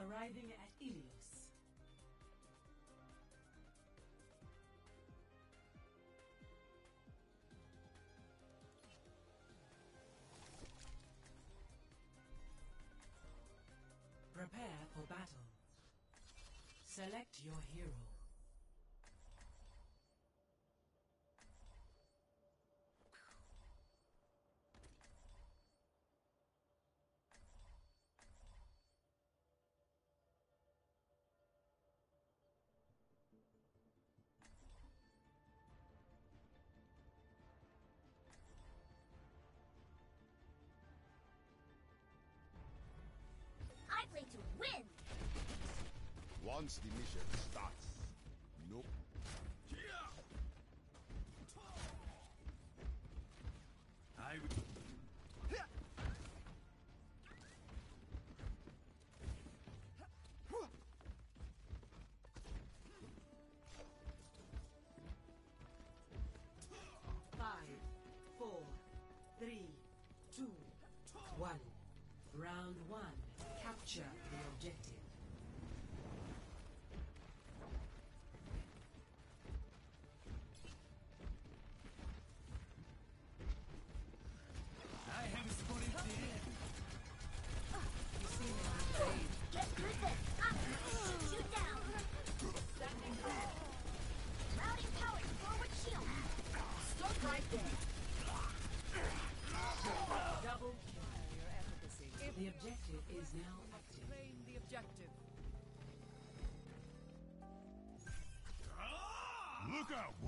arriving at Ilios. Prepare for battle. Select your hero. once the mission starts. objective is now active. Claim the objective. Look out!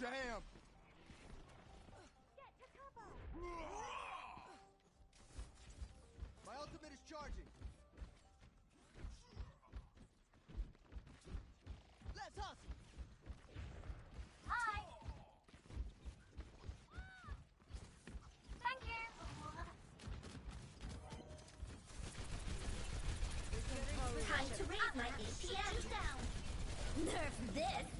jam! Get to cover! My ultimate is charging! Let's hustle! Hi! Thank you! Time to raise my APM! Nerf this!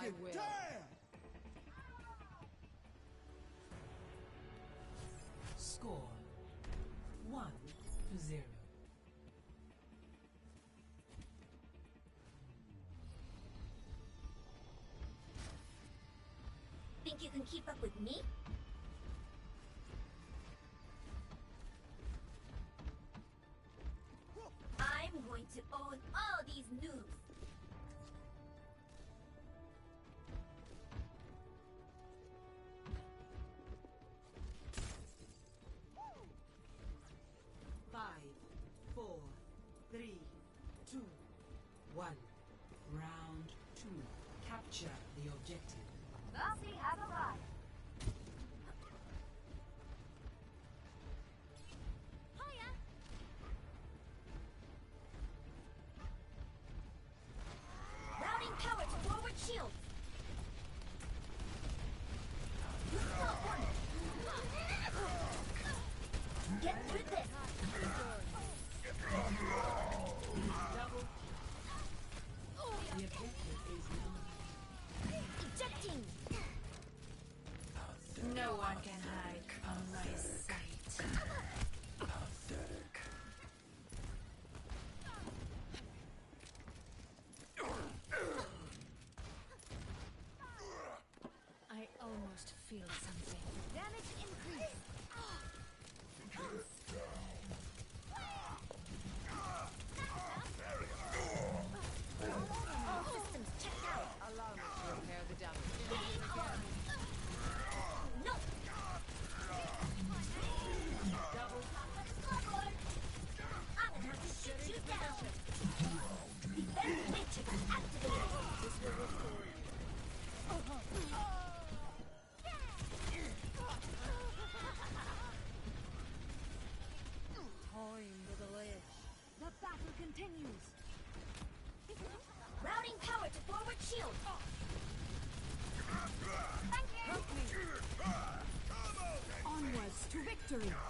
I will. Damn! Score one to zero. Think you can keep up with me? feel something. Damage increased. victory!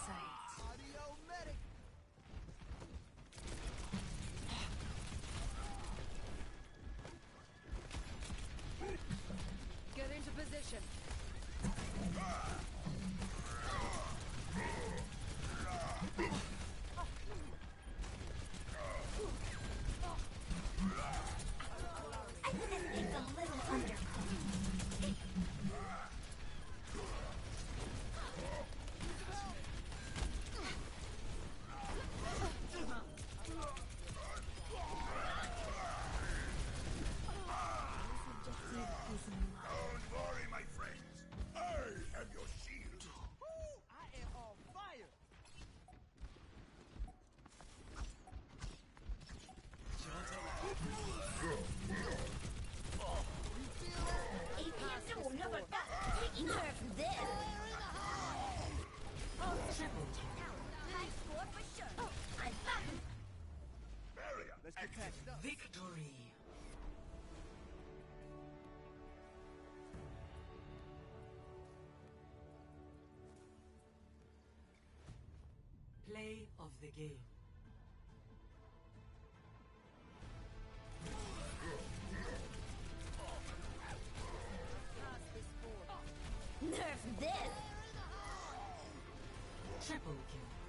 the game. Nerf this! Triple kill.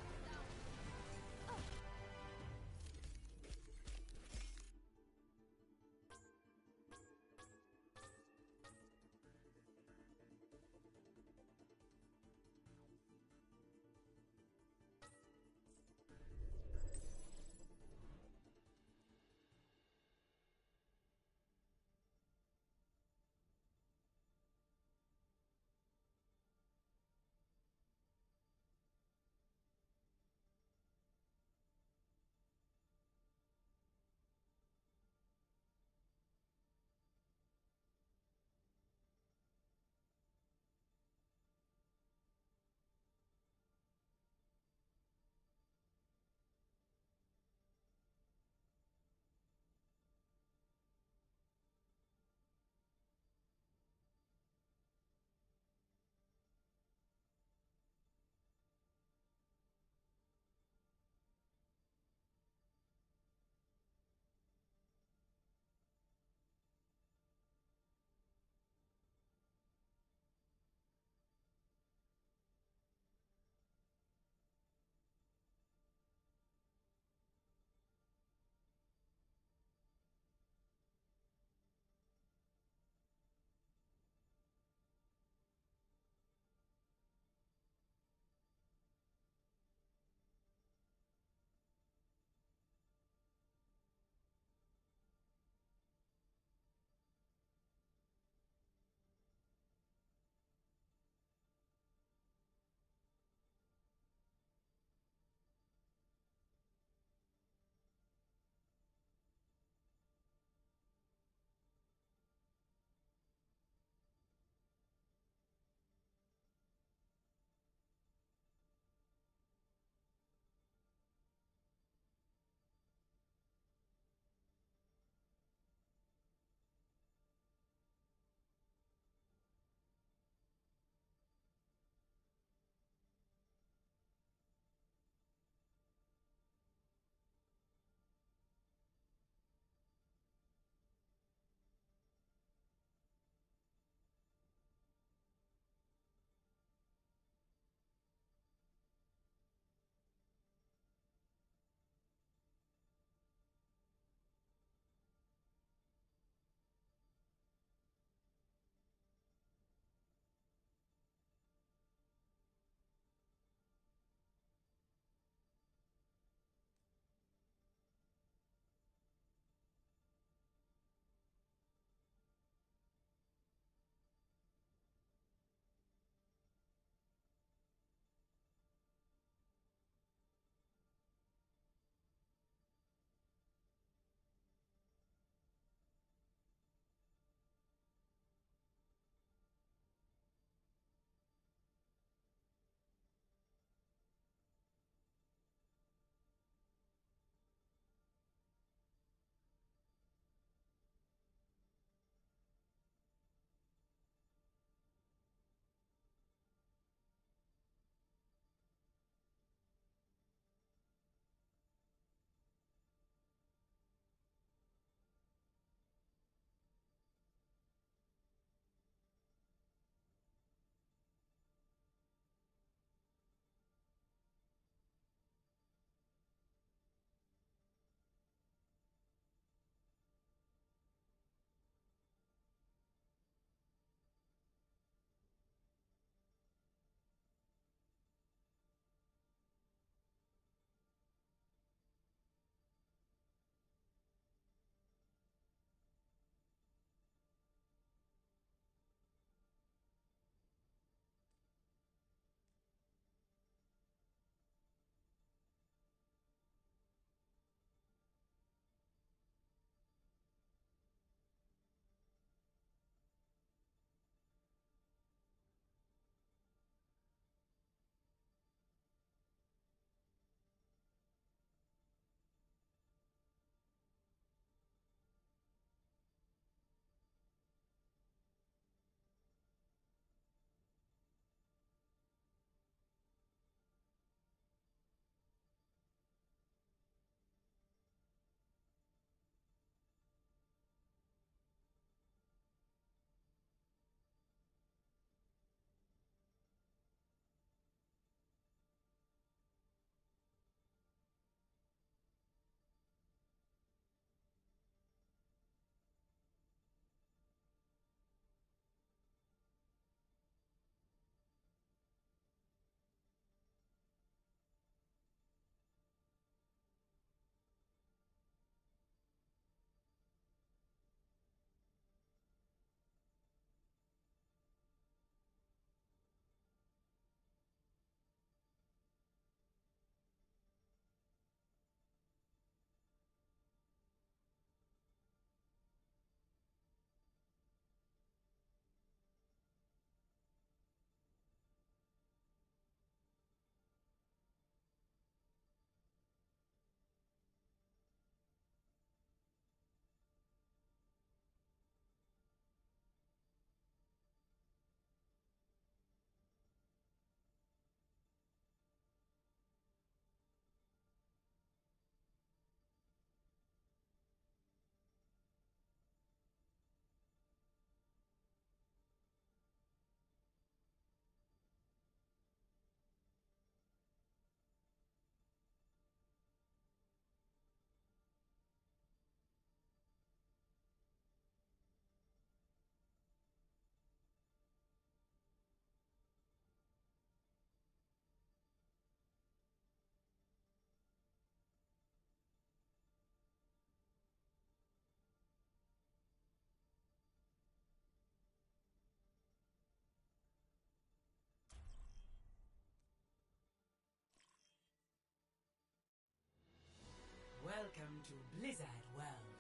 To Blizzard World.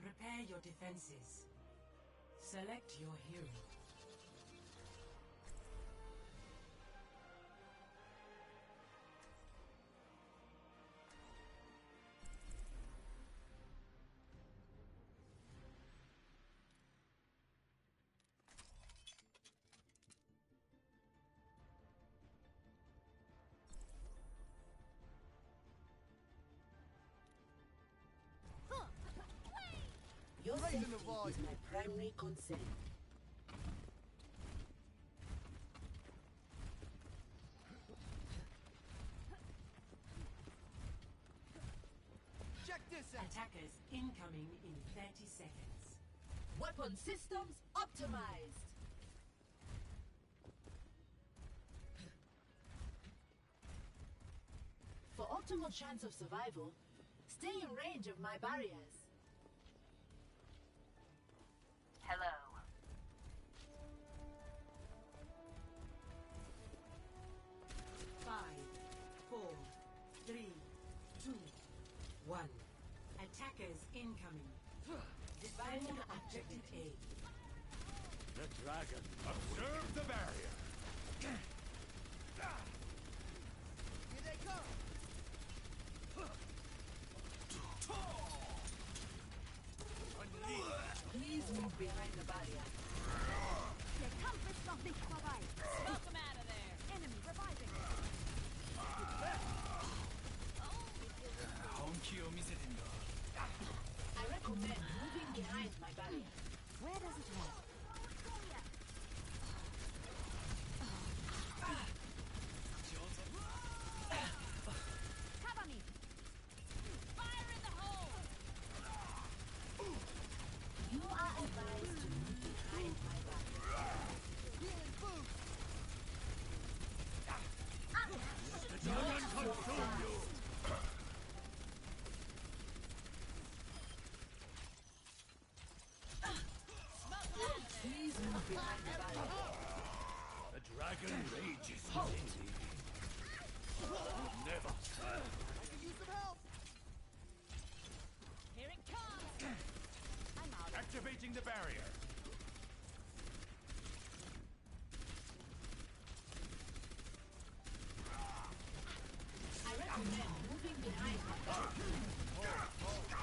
Prepare your defenses. Select your hero. Raising safety the volume. is my primary concern. Check this out. Attackers incoming in 30 seconds. Weapon systems optimized. For optimal chance of survival, stay in range of my barriers. Attackers incoming. Defend objective A. The dragon. Observe the barrier. Here they come. Please move behind the barrier. Smoke him out of there. Enemy reviving. I recommend moving behind my barrier. Where does it hurt? Cover me. Fire in the hole. You are advised to move behind my barrier. Healing boost. Please move behind the dragon rages within me. Never. I can use some help. Here it comes. I'm out. Activating the barrier. I recommend moving behind my barrier.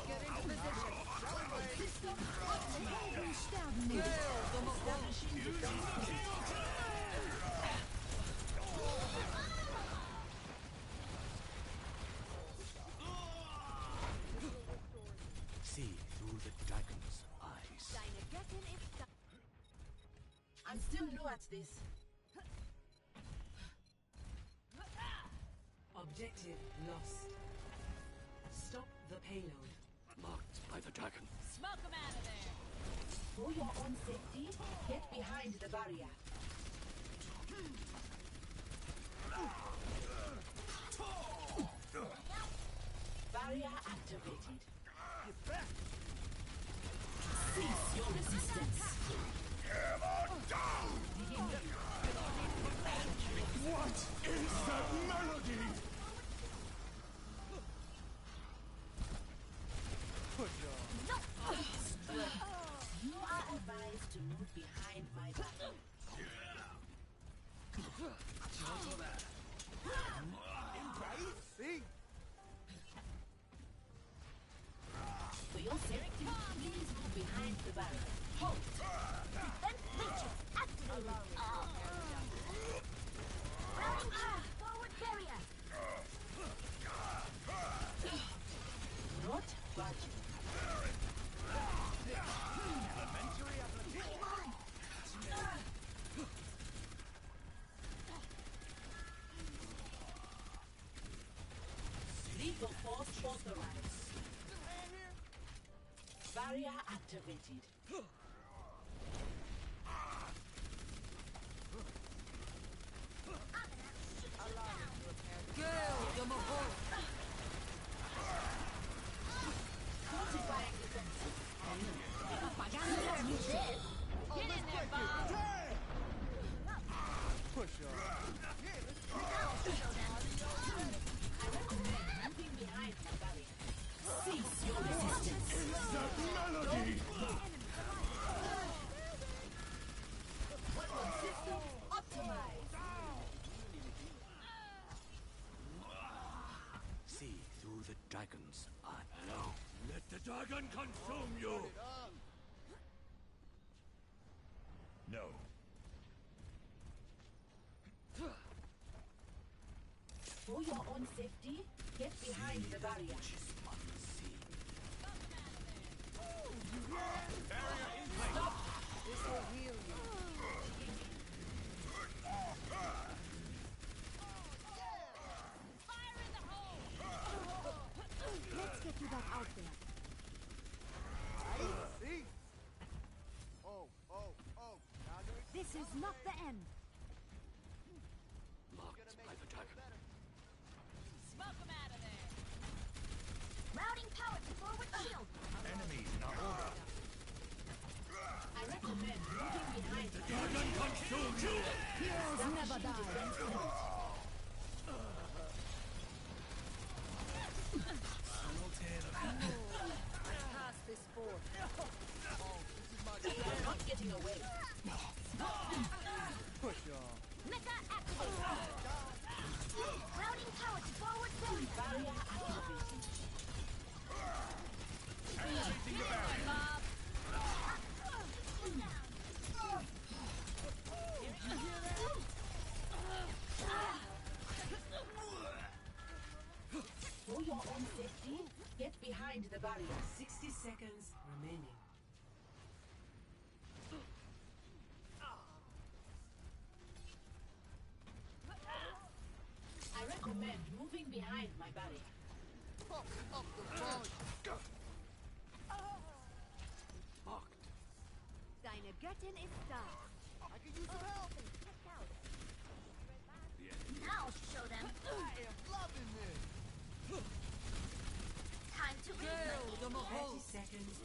Get into position. Celebrate. System optimized. Establishing defense. See through the dragon's eyes. Deine Göttin ist da. I'm still new at this. Objective lost. Stop the payload. Marked by the dragon. Smoke him out of there. For your own safety, get behind the barrier. Barrier activated. Cease your resistance. What is that melody? You are advised to move behind my barrier. See? For your safety, please move behind the barrier. Halt! Activated. Dragon consume you! No. For your own safety, get behind the barrier. This will heal you. Let's get you back out there. See? Oh, oh, oh. Now do it. This is not the end. Gonna make it better. Routing power to forward shield. Enemy Nahoda! I recommend moving behind the Dragon consume you! Heroes never die. Pass this forth. You're not getting away. Push on. Mecha activate. Routing power to forward point. Barrier activated. Activating the barrier! For your safety, get behind the barrier. 60 seconds remaining. I recommend moving behind my barrier. Pump up the volume. Deine Göttin ist da. I could use some help. Now show them. I am loving this. Read my 30 seconds.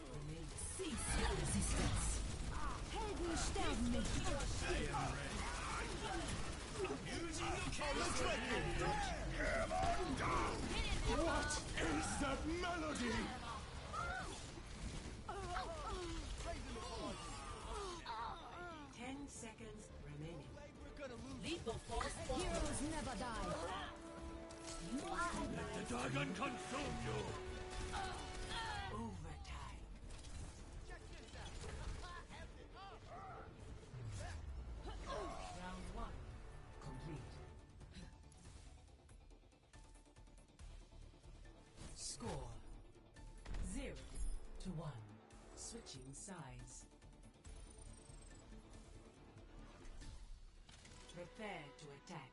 Cease sterben nicht. What is that melody? Switching sides. Prepare to attack.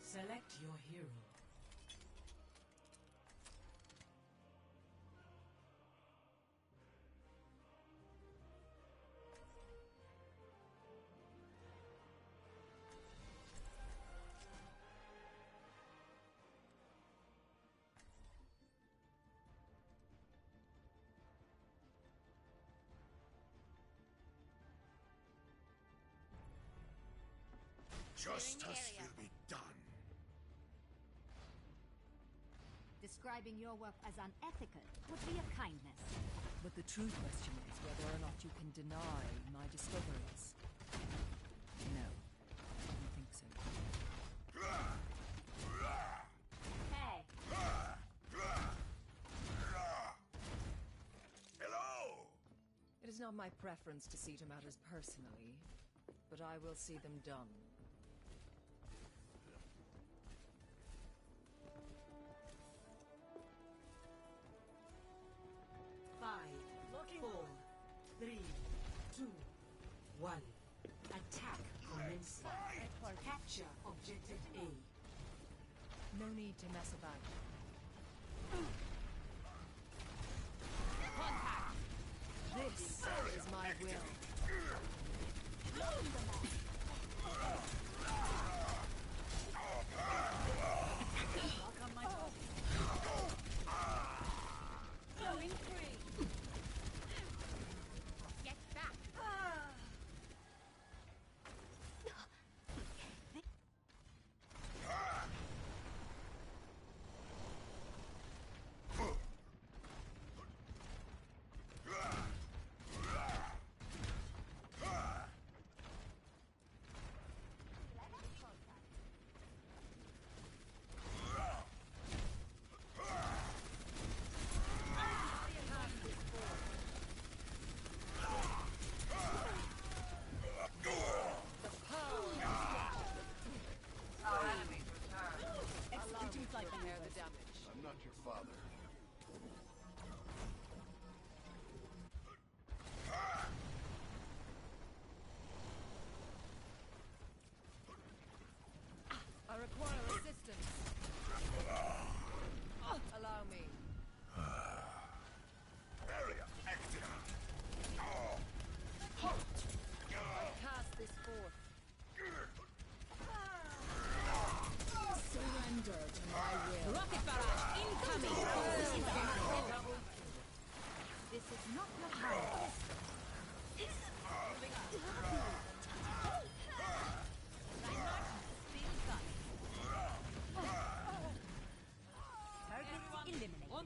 Select your hero. Justice will be done. Describing your work as unethical would be a kindness. But the true question is whether or not you can deny my discoveries. No, I don't think so. Hey, Hello! It is not my preference to see to matters personally, but I will see them done. No need to mess about. This is my will.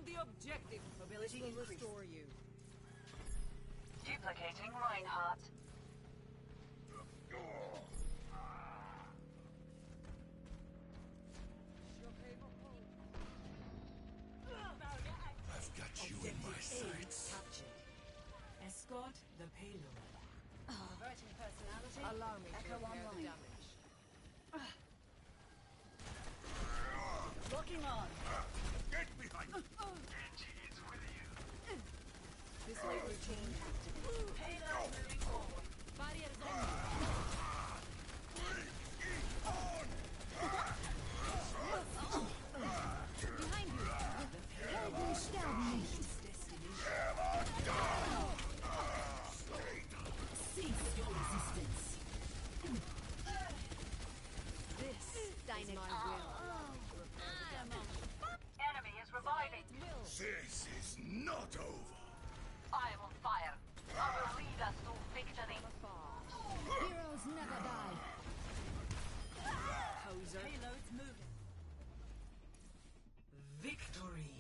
the objective. Mobility and. not over. I will fire. I will lead us to victory. Heroes never die. Poser. Payloads moving. Victory.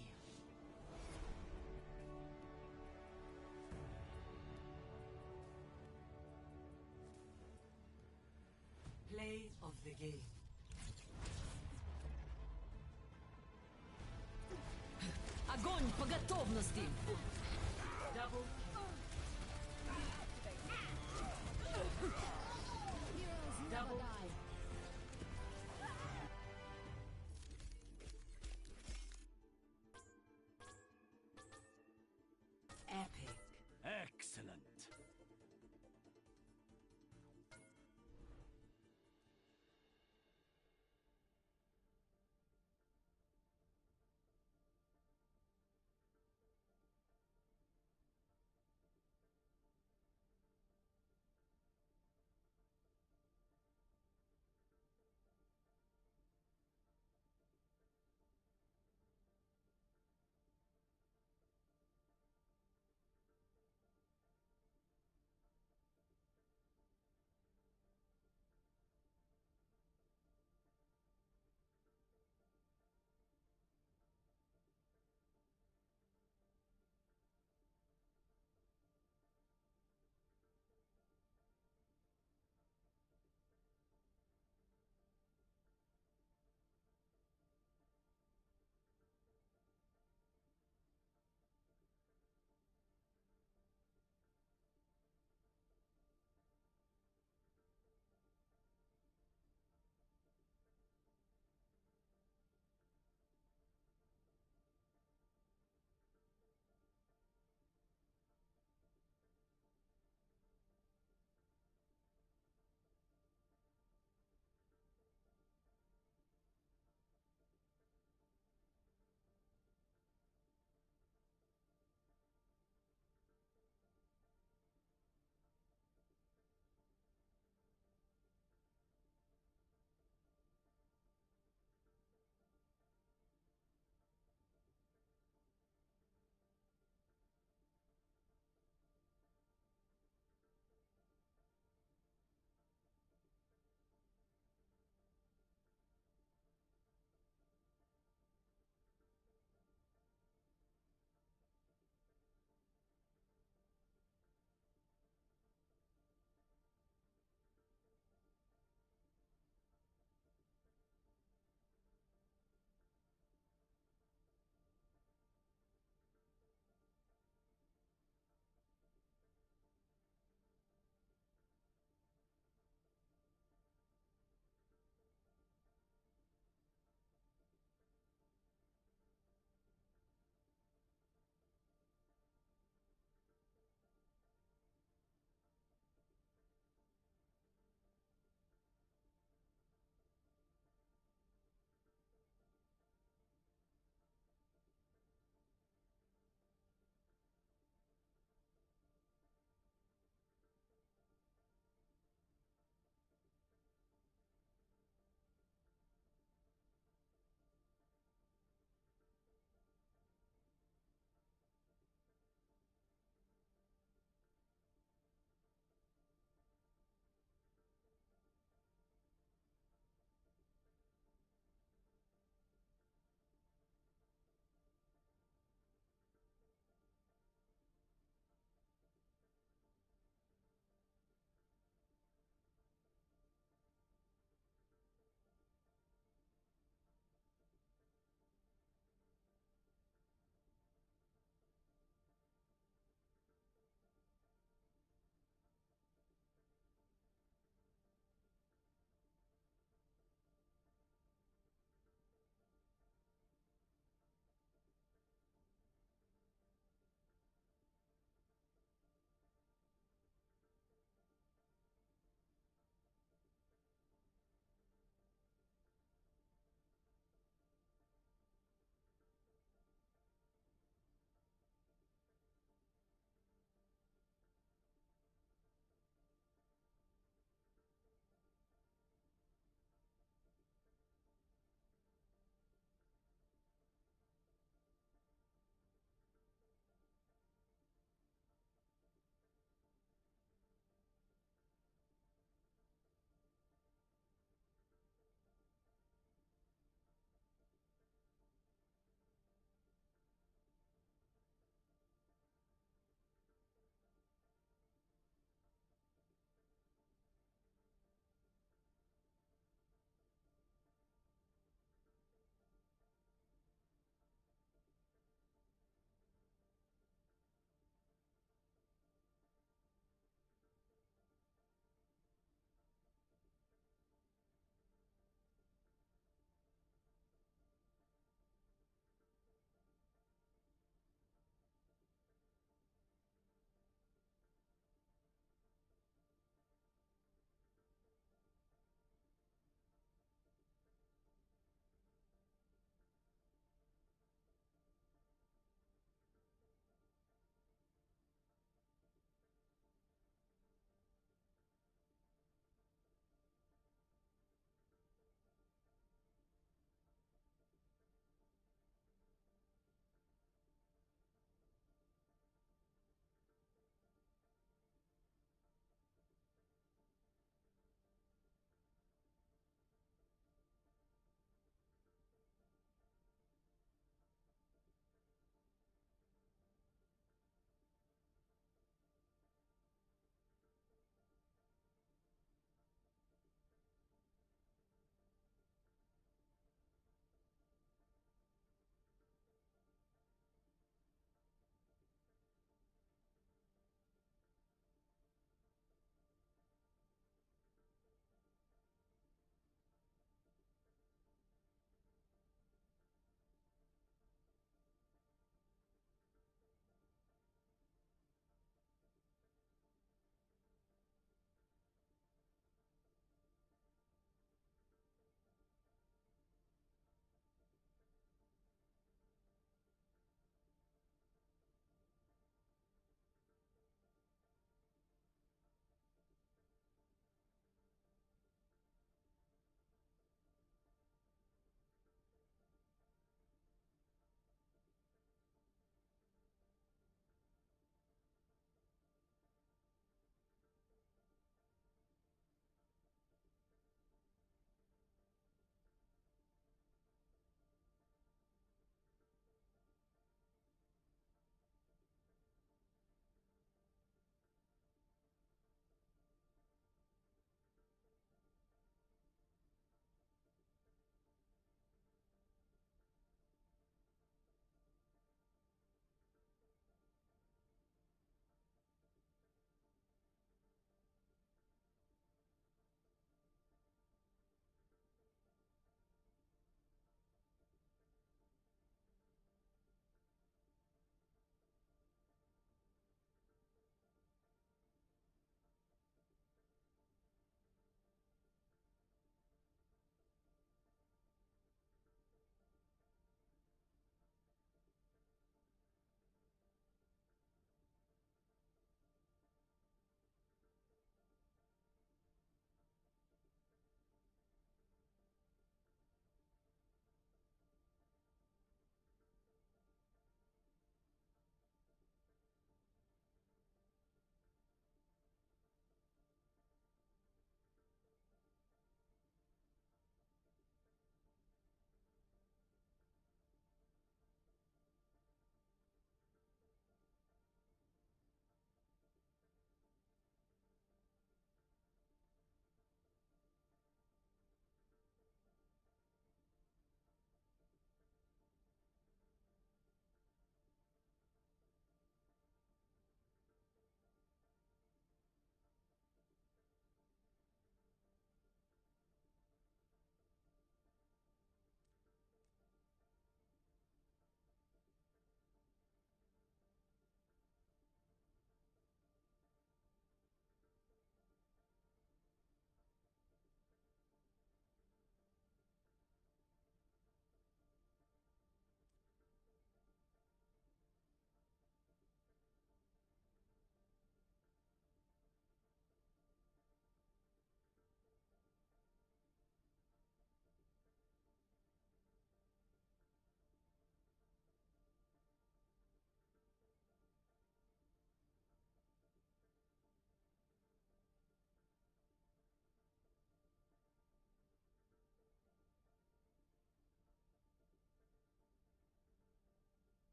Play of the game. Double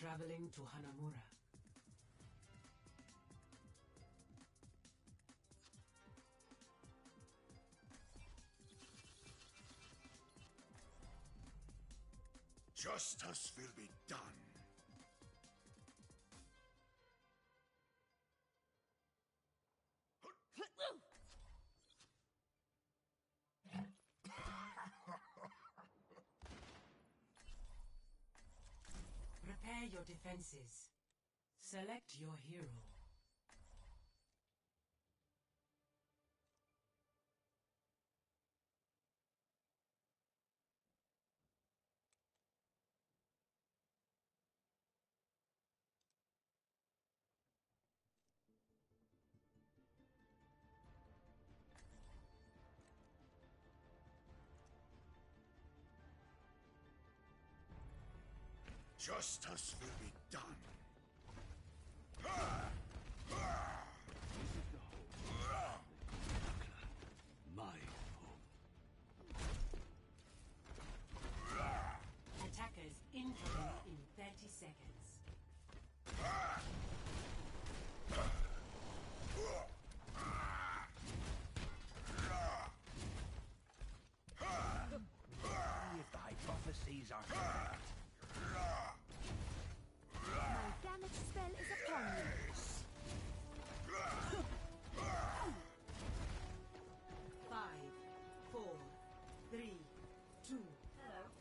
Traveling to Hanamura. Justice will be done. Select your hero. Justice will be done. My home. Attackers incoming in 30 seconds. If the hypotheses are correct. My damage is upon you. Five, four, three, two,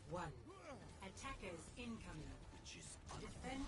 one. Attackers incoming. Defend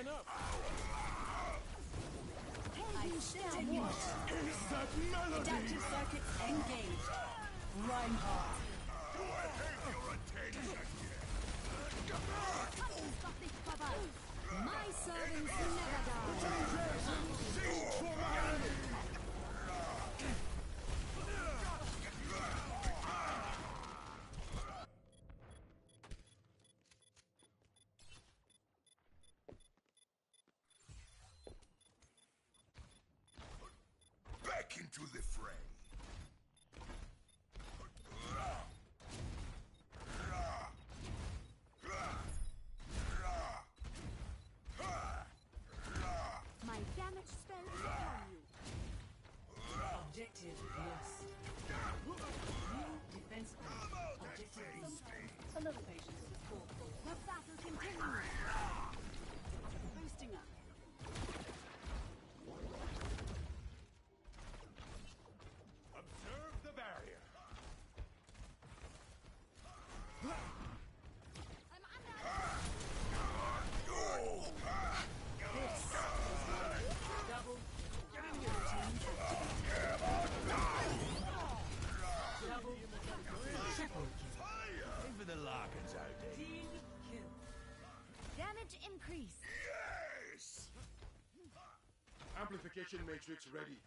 Regen up. Helden sterben. That melody. Adaptive circuits engaged. Reinhardt. Do I have your attention. My servants never die. Back amplification matrix ready.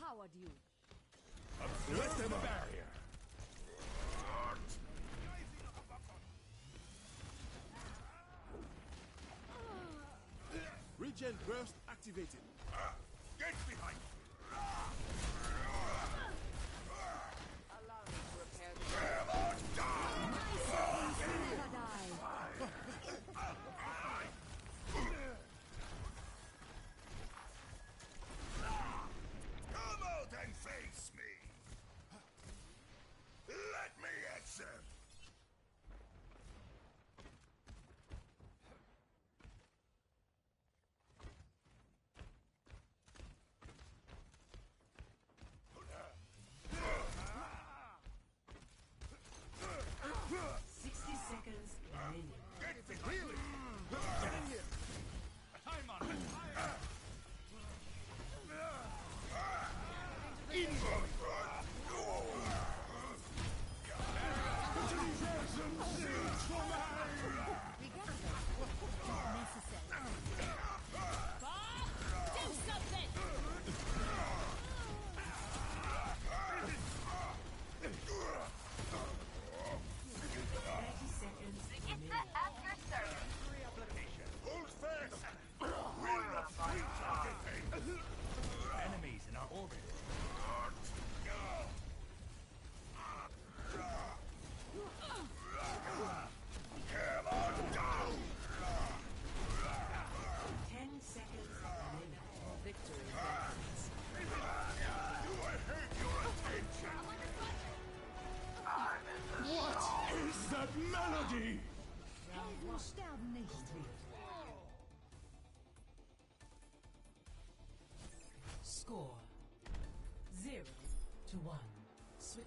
overpowered you. The barrier. Regen burst activated.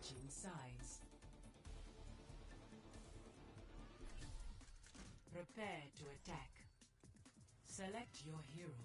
Switching sides. Prepare to attack. Select your hero.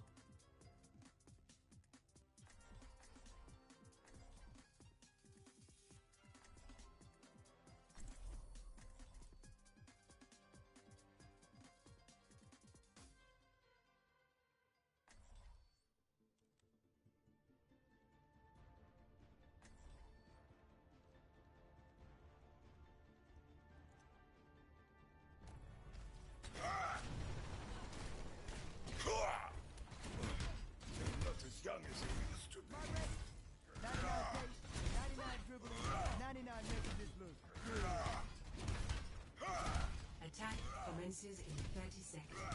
30 seconds.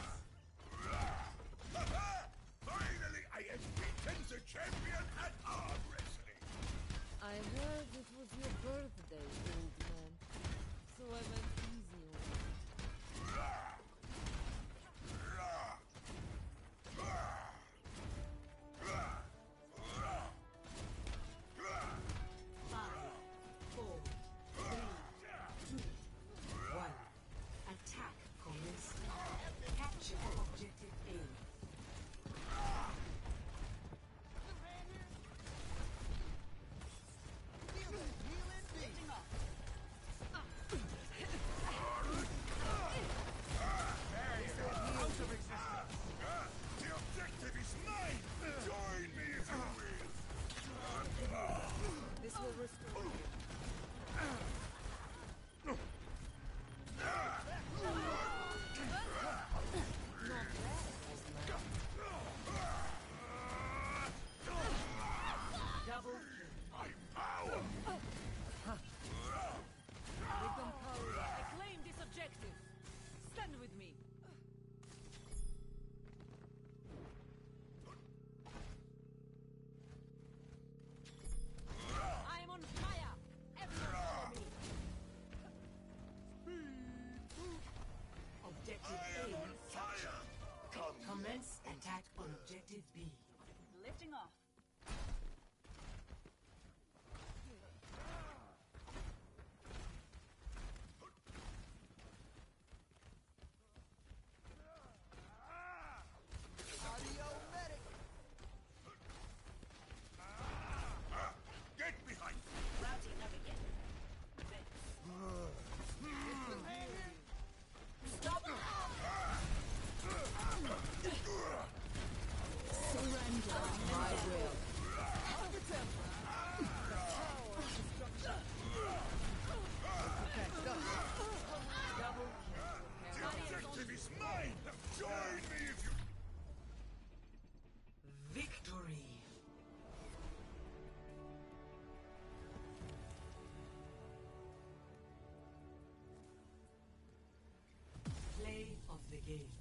Universum!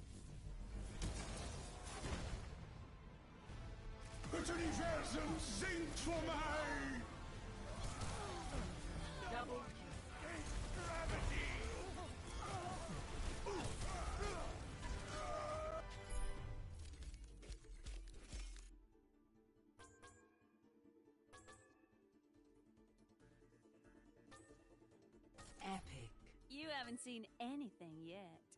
Double. Gravity! Epic. You haven't seen anything yet.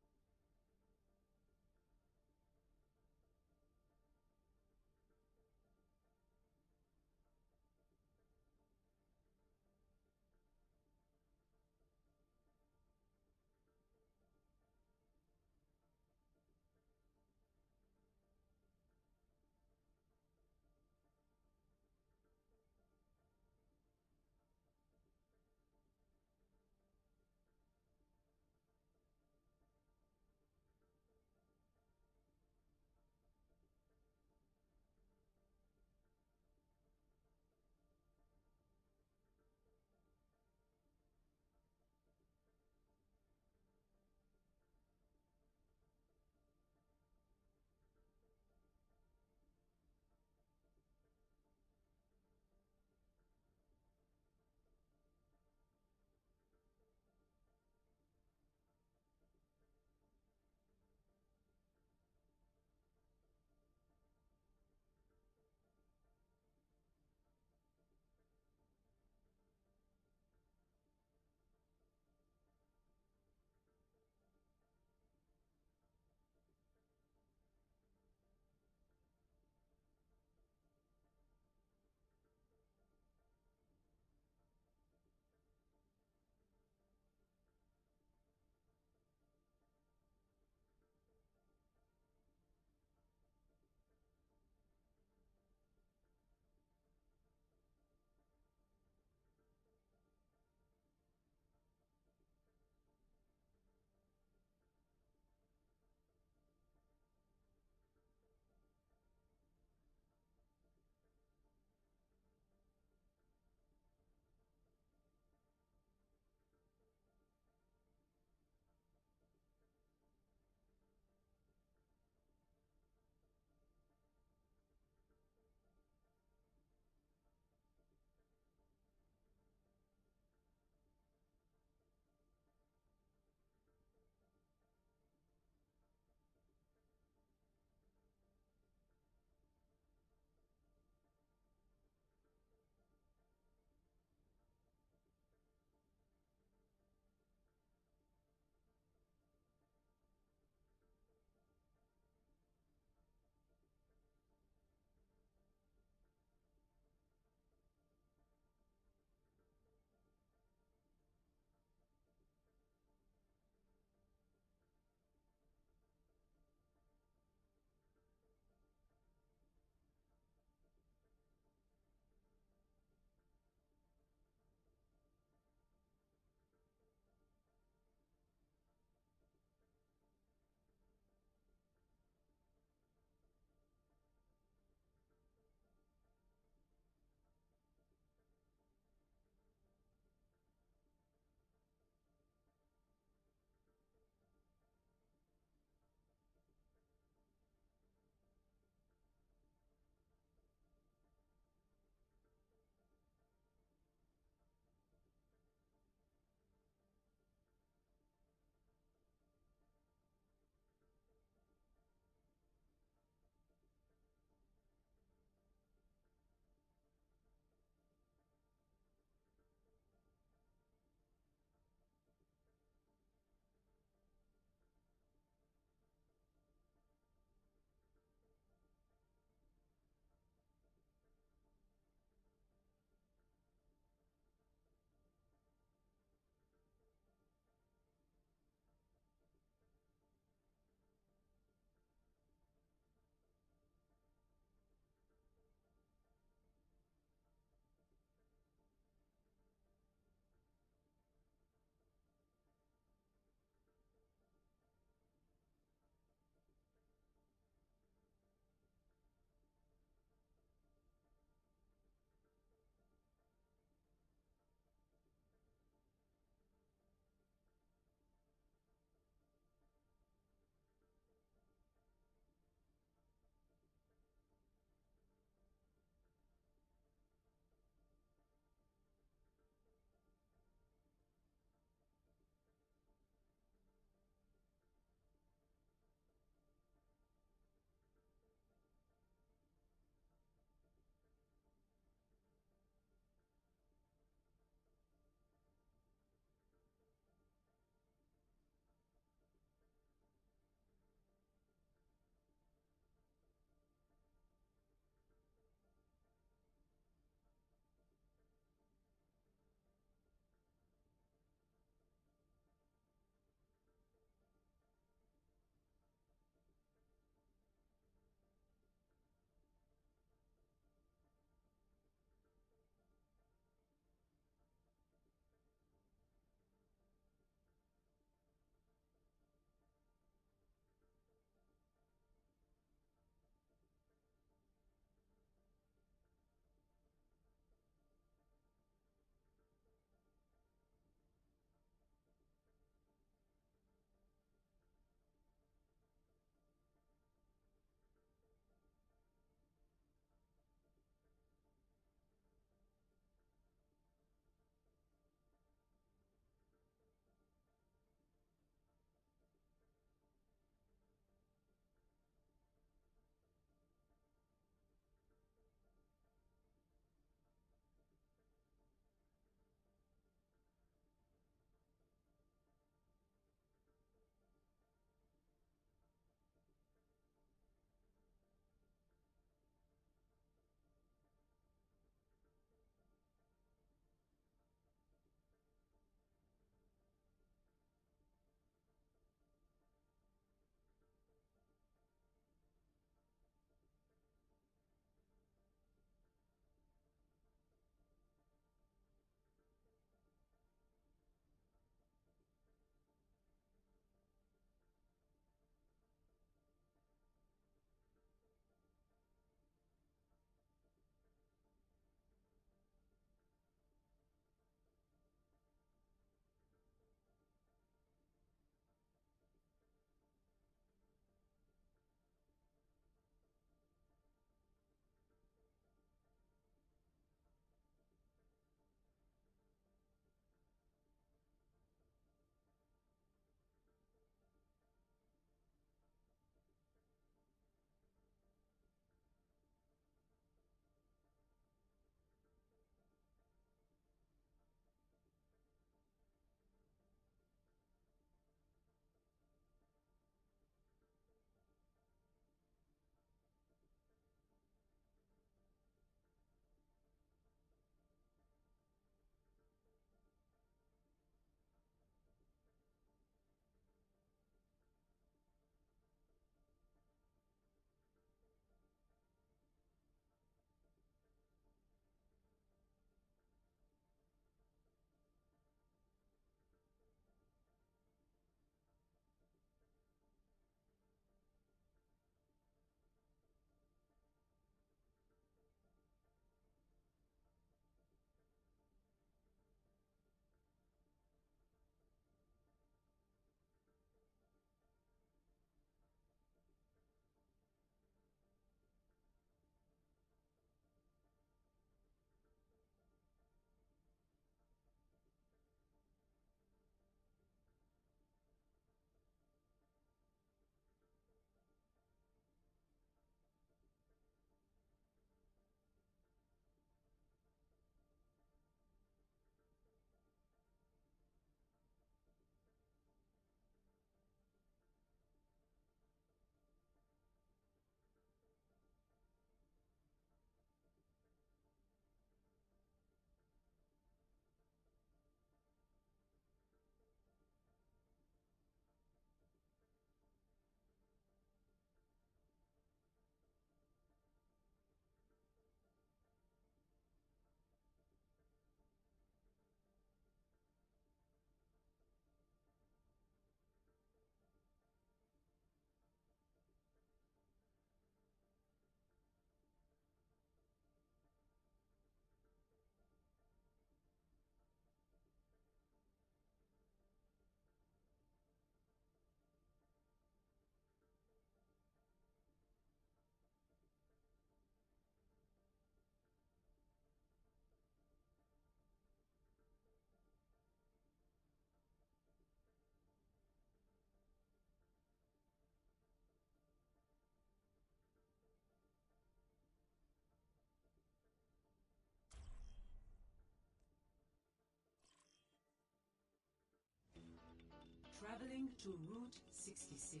Traveling to Route 66.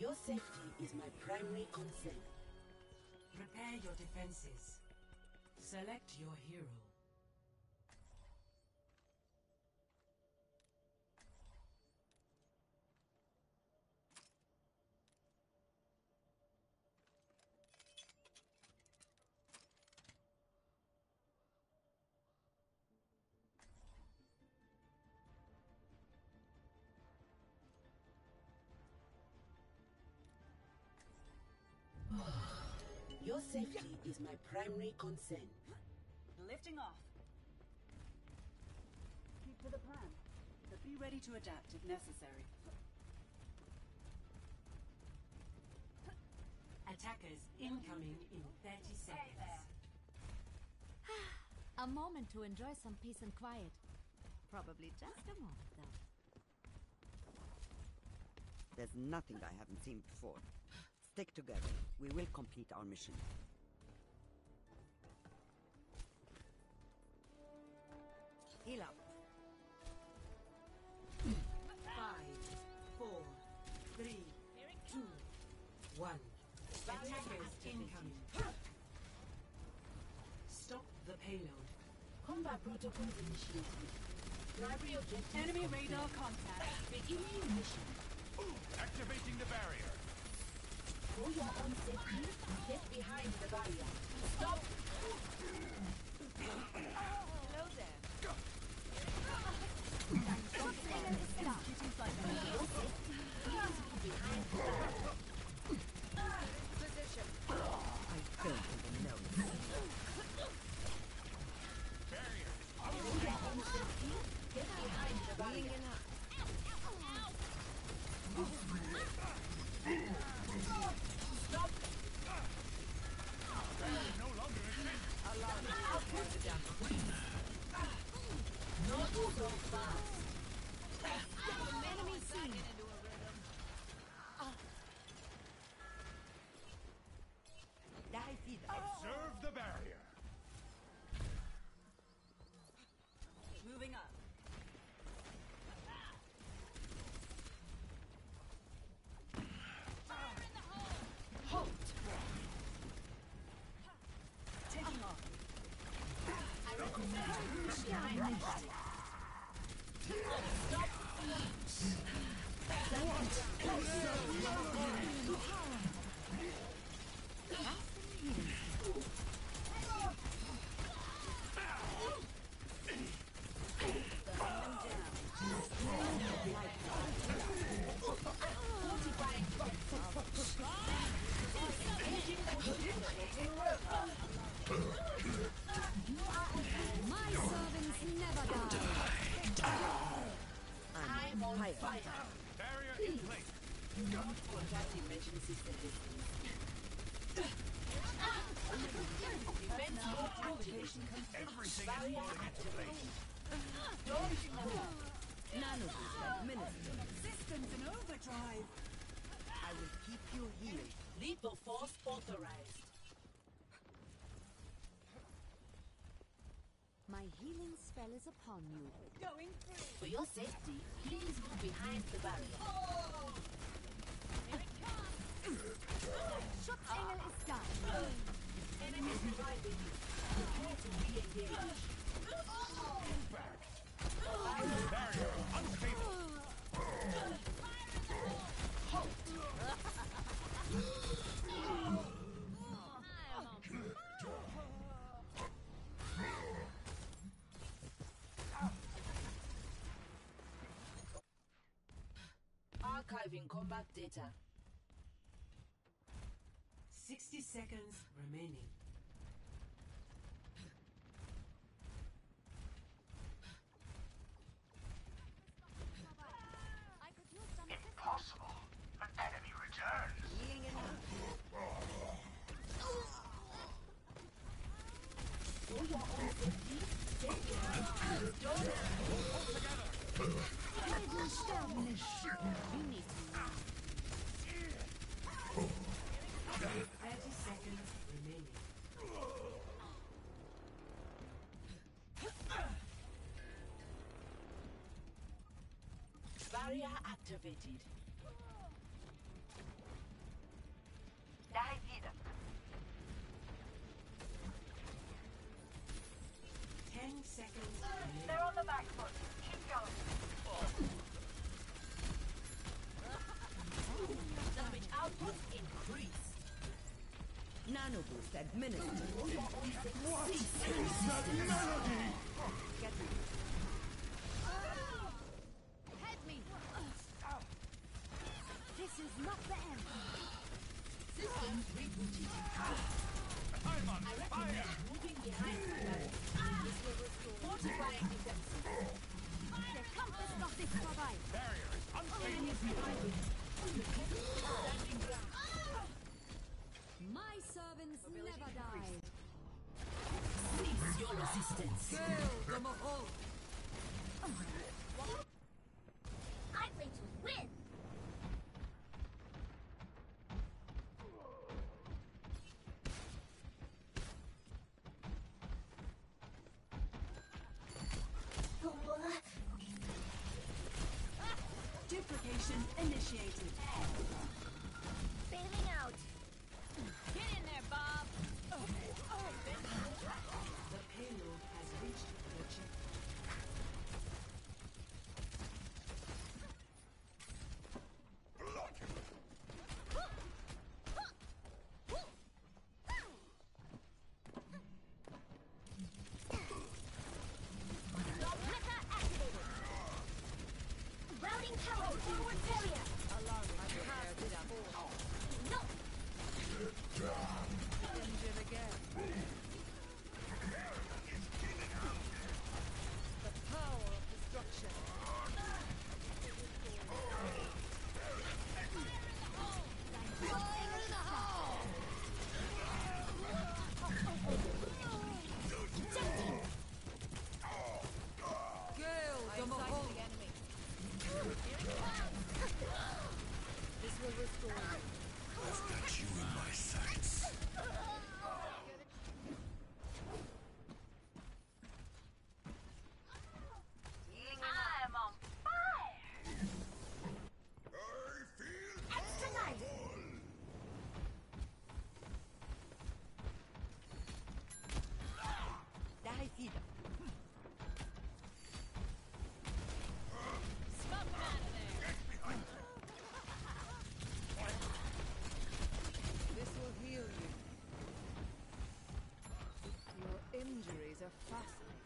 Your safety is my primary concern. Prepare your defenses. Select your hero. Primary concern. Lifting off. Keep to the plan, but be ready to adapt if necessary. Attackers incoming in 30 seconds. A moment to enjoy some peace and quiet. Probably just a moment, though. There's nothing I haven't seen before. Stick together. We will complete our mission. Heal up. Five, four, three, two, one. Attackers incoming. Stop the payload. Combat protocols initiated. Primary objective. Enemy radar contact. Beginning mission. Activating the barrier. For your own safety, get behind the barrier. Stop! Hello there. Position. I don't even know. Barrier. Get behind the barrier. Stop! Barrier no longer exists. Not so fast. Enemy seen. Die feeder. Observe the barrier. Moving up. Halt! Taking off. My Everything is Barrier falling into place. Don't move. None of this administer. Systems in overdrive. I will keep you healed. Lethal force authorized. My healing spell is upon you. Going free. For your safety, please move behind the barrier. Schutzengel is down. Enemies reviving you. Prepare to re-engage. Archiving combat data. 60 seconds remaining. 30 seconds remaining. Barrier activated. Ten seconds. They're on the back foot. Nano boost administered. What is that melody? Get me. Head me. This is not the end. Systems rebooted. I'm on fire. Moving behind This will restore fortifying defenses. The compass got this provide. Barrier is unstable. resistance. The Mahal! Tower, forward, Terrier! You're fascinating.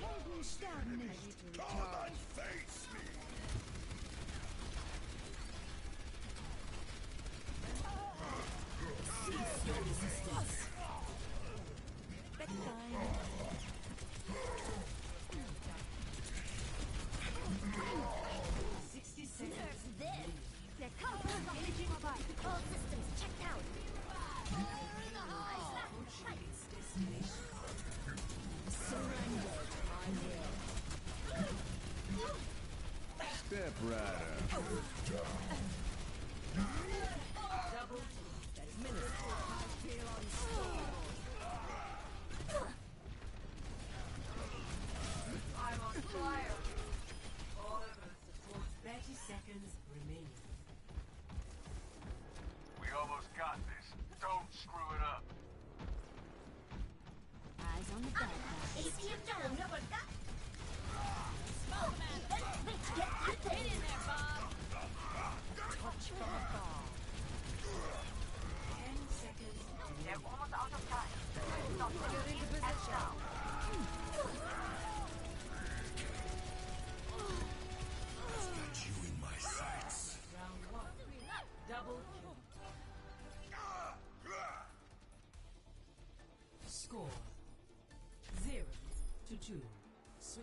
Heldenstern nicht! Todesfall! Brad.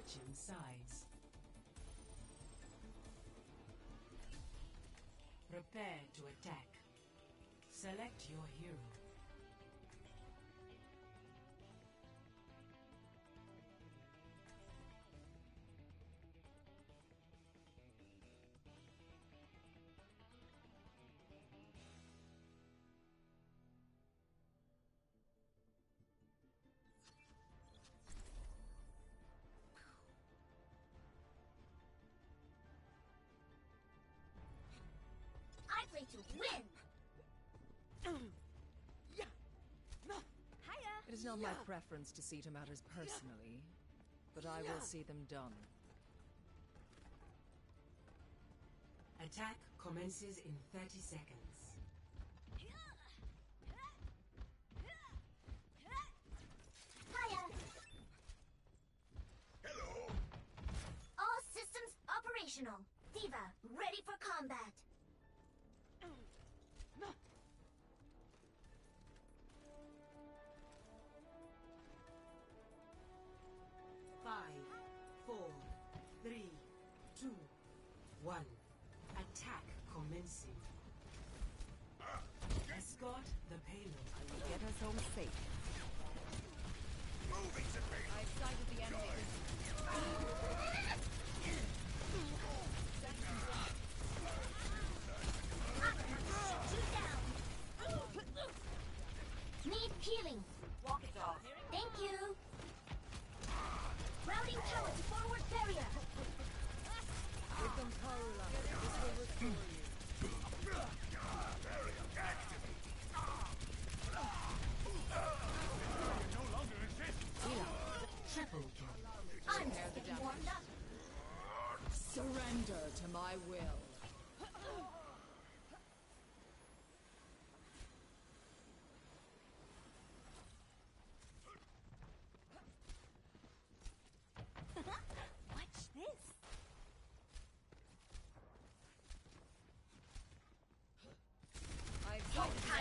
kitchen sides. Prepare to attack. Select your hero. to win! It is not my preference to see to matters personally, but I will see them done. Attack commences in 30 seconds. Fire! Hello! All systems operational.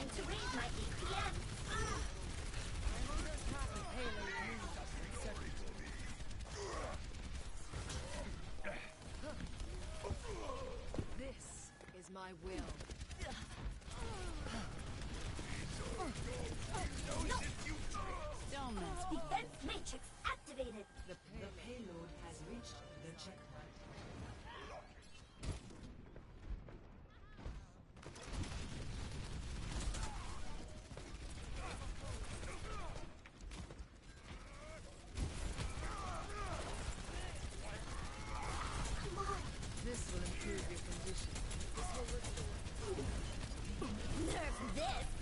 time to my EPM. This is my will. transition. Nerf this!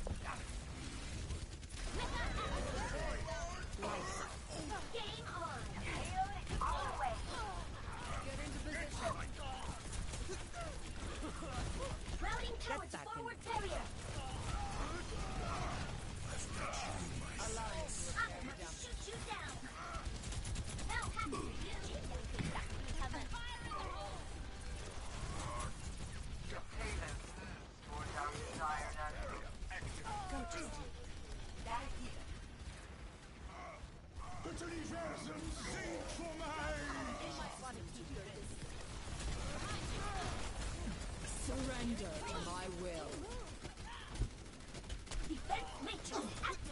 Universum! Surrender to my will. Defend nature!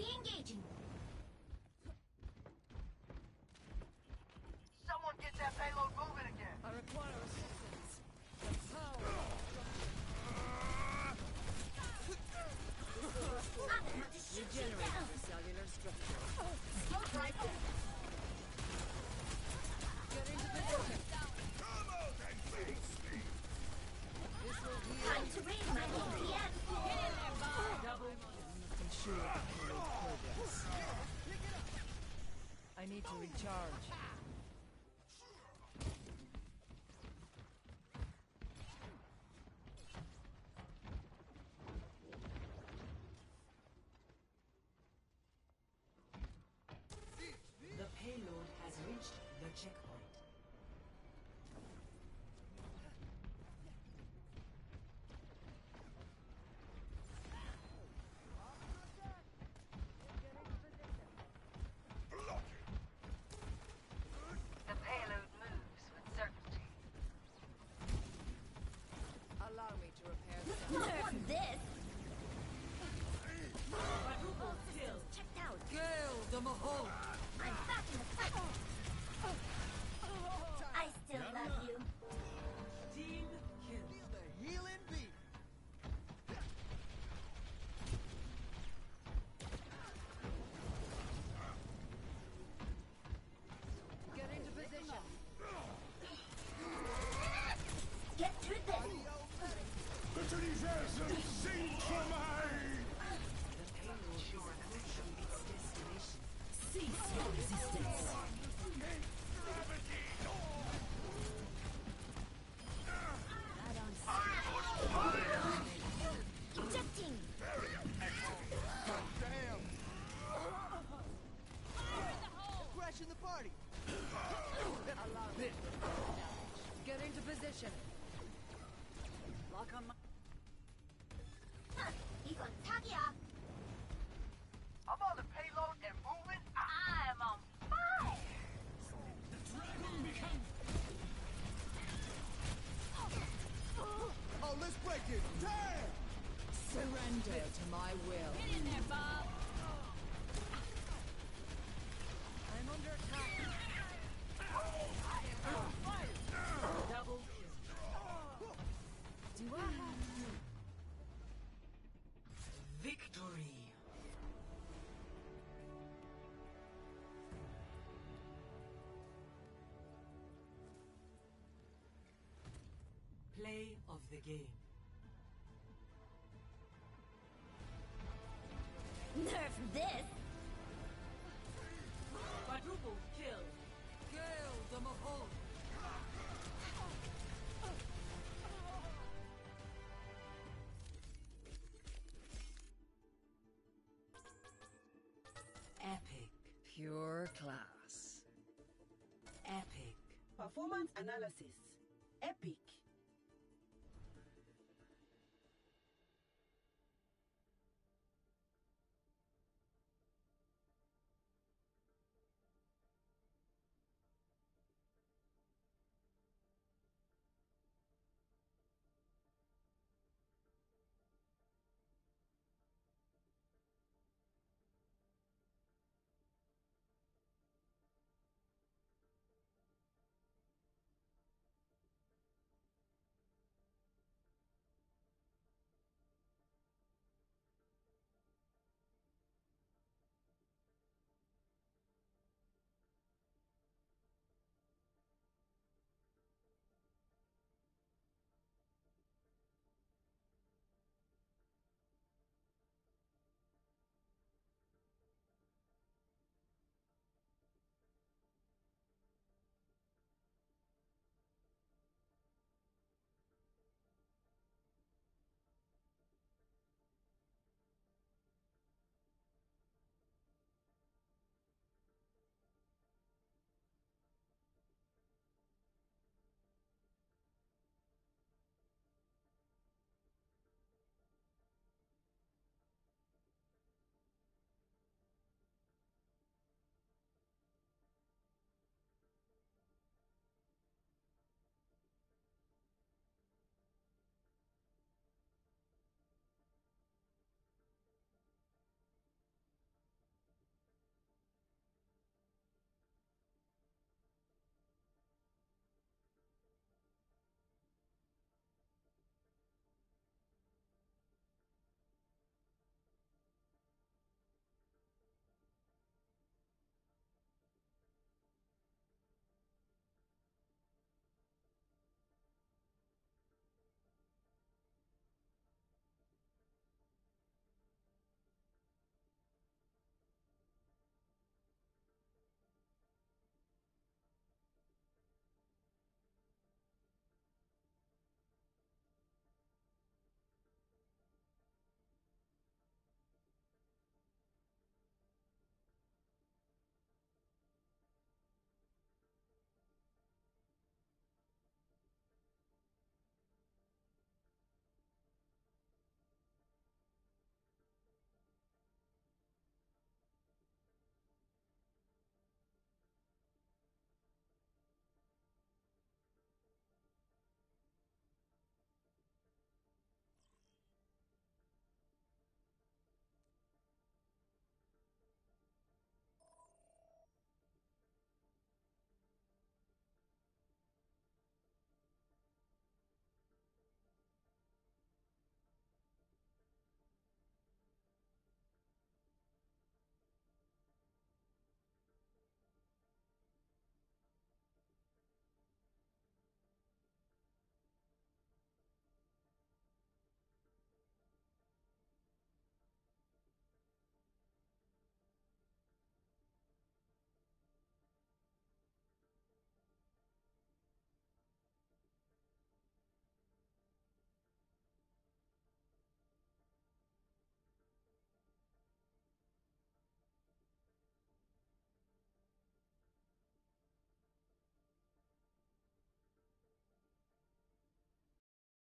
Re-engage. another checkpoint. The payload moves with certainty. Allow me to repair this. Quadruple kill. Checked out. Gale the Mahol. Let's break it. Damn! Surrender to my will. Get in there, Bob. I'm under attack. Double kill. Do I have Victory. Play of the game. Pure class. Epic. Performance analysis. Epic.